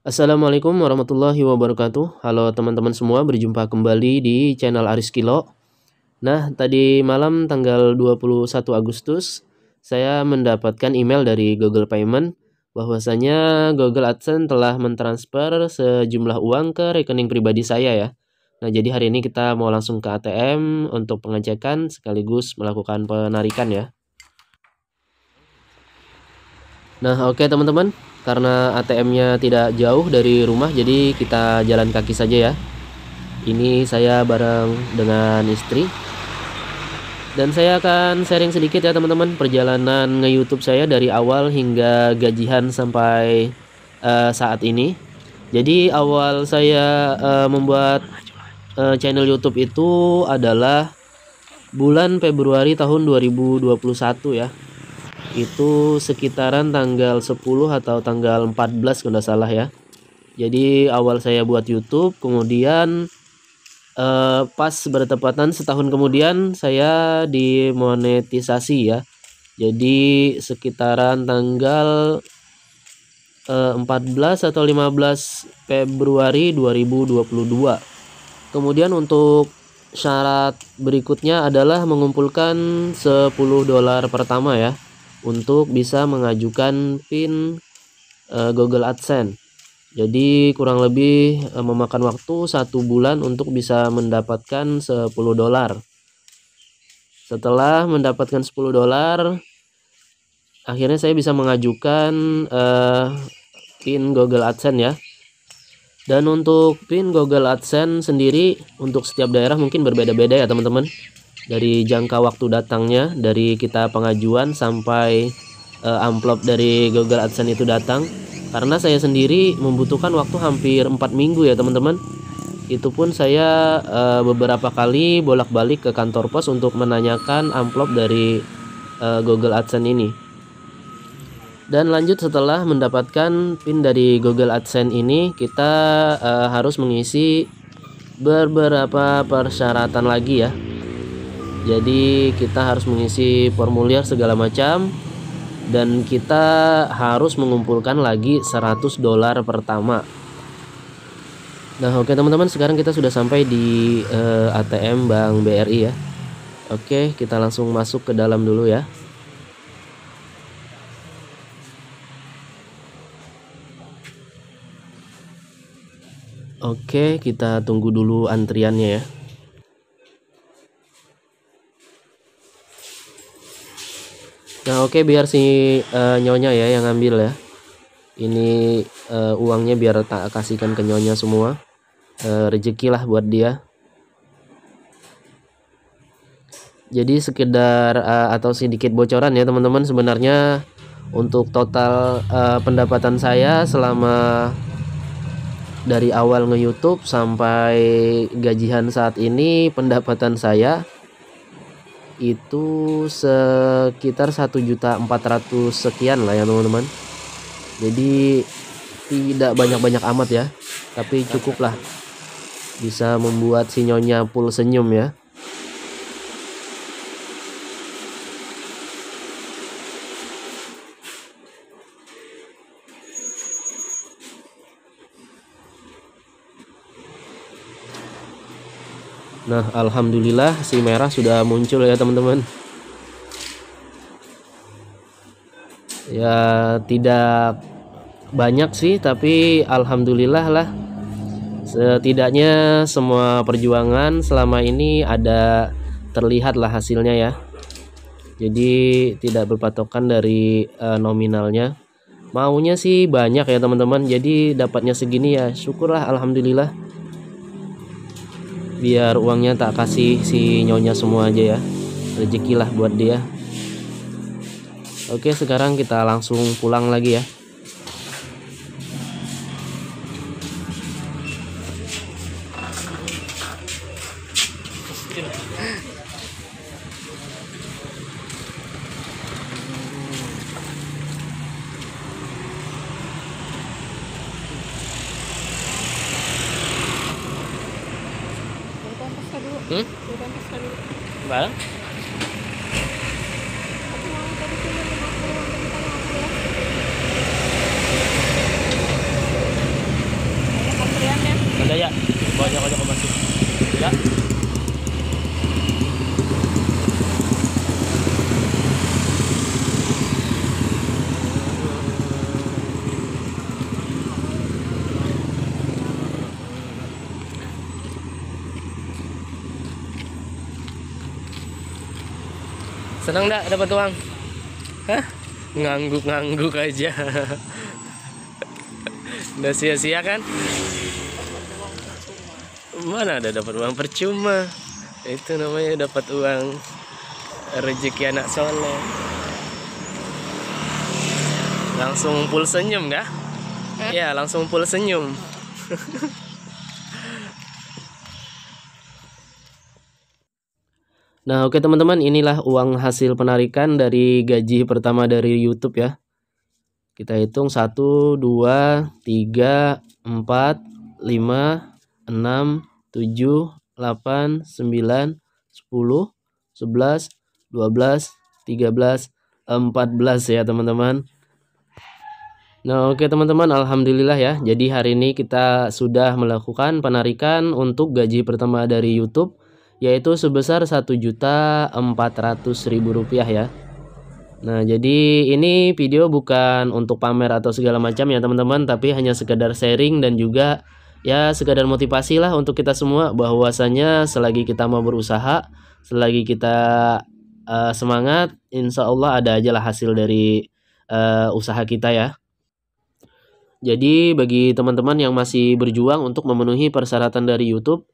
Assalamualaikum warahmatullahi wabarakatuh. Halo teman-teman semua berjumpa kembali di channel Aris Kilo. Nah tadi malam tanggal 21 Agustus Saya mendapatkan email dari Google Payment bahwasanya Google AdSense telah mentransfer sejumlah uang ke rekening pribadi saya ya. Nah jadi hari ini kita mau langsung ke ATM untuk pengecekan sekaligus melakukan penarikan ya Nah oke okay, teman-teman. Karena ATM-nya tidak jauh dari rumah jadi kita jalan kaki saja ya. Ini saya bareng dengan istri. Dan saya akan sharing sedikit ya teman-teman perjalanan nge-youtube saya dari awal hingga gajian sampai uh, saat ini. Jadi awal saya uh, membuat uh, channel youtube itu adalah bulan Februari tahun 2021 ya itu sekitaran tanggal 10 atau tanggal 14 kalau salah ya. Jadi awal saya buat YouTube kemudian eh, pas bertepatan setahun kemudian saya dimonetisasi ya. Jadi sekitaran tanggal eh, 14 atau 15 Februari 2022 kemudian untuk syarat berikutnya adalah mengumpulkan 10 dolar pertama ya untuk bisa mengajukan PIN uh, Google AdSense. Jadi kurang lebih uh, memakan waktu satu bulan untuk bisa mendapatkan 10 dolar. Setelah mendapatkan 10 dolar, akhirnya saya bisa mengajukan uh, PIN Google AdSense ya. Dan untuk PIN Google AdSense sendiri untuk setiap daerah mungkin berbeda-beda ya teman-teman dari jangka waktu datangnya dari kita pengajuan sampai uh, amplop dari Google AdSense itu datang. Karena saya sendiri membutuhkan waktu hampir empat minggu ya teman-teman. Itu pun saya uh, beberapa kali bolak-balik ke kantor pos untuk menanyakan amplop dari uh, Google AdSense ini. Dan lanjut setelah mendapatkan PIN dari Google AdSense ini kita uh, harus mengisi beberapa persyaratan lagi ya jadi kita harus mengisi formulir segala macam. Dan kita harus mengumpulkan lagi 100 dolar pertama. Nah oke okay, teman-teman sekarang kita sudah sampai di uh, eh, ATM Bank BRI ya. Oke okay, kita langsung masuk ke dalam dulu ya. Oke, kita tunggu dulu antriannya ya. Nah oke okay, biar si uh, nyonya ya yang ngambil ya. Ini uh, uangnya biar tak kasihkan ke nyonya semua. Uh, rezeki lah buat dia. Jadi sekedar uh, atau sedikit bocoran ya teman-teman sebenarnya untuk total uh, pendapatan saya selama dari awal nge-YouTube sampai gajian saat ini pendapatan saya itu sekitar satu juta empat ratus sekian lah ya teman-teman. Jadi tidak banyak-banyak amat ya. Tapi cukup lah bisa membuat si nyonya full senyum ya Nah, alhamdulillah si merah sudah muncul ya, teman-teman. Ya, tidak banyak sih, tapi alhamdulillah lah. Setidaknya semua perjuangan selama ini ada terlihat lah hasilnya ya. Jadi tidak berpatokan dari uh, nominalnya. Maunya sih banyak ya teman-teman. Jadi dapatnya segini ya syukurlah alhamdulillah biar uangnya tak kasih si nyonya semua aja ya. Rezekilah buat dia. Oke sekarang kita langsung pulang lagi ya Hmm? Barang? Ya? Banyak-banyak masih. Ya. Senang enggak dapat uang? Hah? Ngangguk-ngangguk aja. Udah sia-sia kan? Mana ada dapat uang percuma? Itu namanya dapat uang rezeki anak soleh. Langsung full senyum dah? Ya, langsung full senyum. Nah, oke teman-teman, inilah uang hasil penarikan dari gaji pertama dari YouTube ya. Kita hitung 1 2 3 4 5 6 7 8 9 10 11 12 13 14 ya teman-teman. Nah oke teman-teman Alhamdulillah ya Jadi hari ini kita sudah melakukan penarikan untuk gaji pertama dari YouTube yaitu sebesar satu juta empat ratus ribu rupiah ya. Nah jadi ini video bukan untuk pamer atau segala macam ya teman-teman Tapi hanya sekedar sharing dan juga ya sekadar motivasi lah untuk kita semua bahwasanya selagi kita mau berusaha selagi kita uh, semangat insya Allah ada aja lah hasil dari uh, usaha kita ya. Jadi bagi teman-teman yang masih berjuang untuk memenuhi persyaratan dari YouTube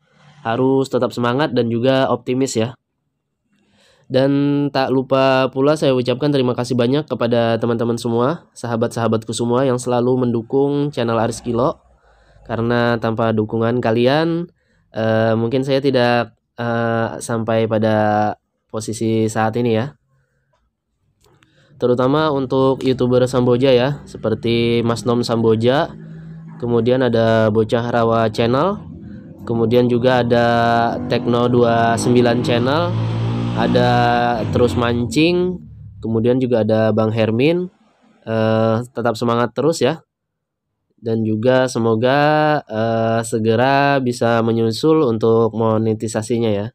harus tetap semangat dan juga optimis ya. Dan tak lupa pula saya ucapkan terima kasih banyak kepada teman-teman semua, sahabat-sahabatku semua yang selalu mendukung channel Aris Kilo. Karena tanpa dukungan kalian, uh, mungkin saya tidak uh, sampai pada posisi saat ini ya. Terutama untuk youtuber Samboja ya, seperti Mas Nom Samboja, kemudian ada Bocah Rawa Channel, kemudian juga ada Tekno 29 channel ada terus mancing kemudian juga ada Bang Hermin. Uh, tetap semangat terus ya. Dan juga semoga uh, segera bisa menyusul untuk monetisasinya ya.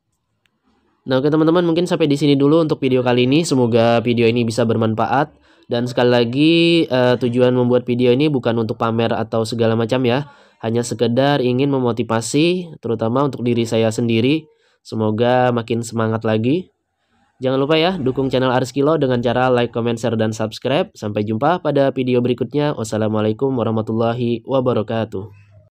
Nah oke teman-teman mungkin sampai di sini dulu untuk video kali ini. Semoga video ini bisa bermanfaat. Dan sekali lagi uh, tujuan membuat video ini bukan untuk pamer atau segala macam ya hanya sekedar ingin memotivasi terutama untuk diri saya sendiri. Semoga makin semangat lagi. Jangan lupa ya dukung channel Aris Kilo dengan cara like, comment, share, dan subscribe. Sampai jumpa pada video berikutnya. Wassalamualaikum warahmatullahi wabarakatuh.